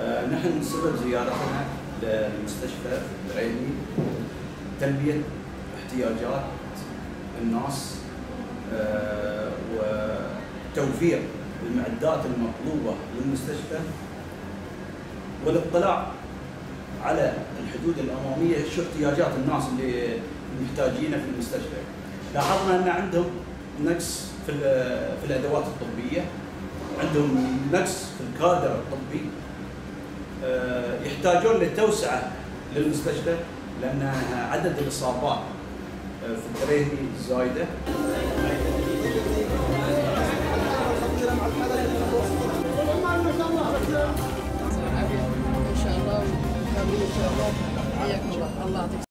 آه، نحن سبب زيارتنا للمستشفى العيني تلبية احتياجات الناس آه، وتوفير المعدات المطلوبة للمستشفى والاطلاع على الحدود الأمامية شو احتياجات الناس اللي محتاجينها في المستشفى. لاحظنا أن عندهم نقص في, في الأدوات الطبية عندهم نقص في الكادر الطبي. آه، يحتاجون لتوسعة للمستشفى لأن عدد الإصابات آه، في الدريني زايدة. inşallah. İyi yakınlar. Allah'a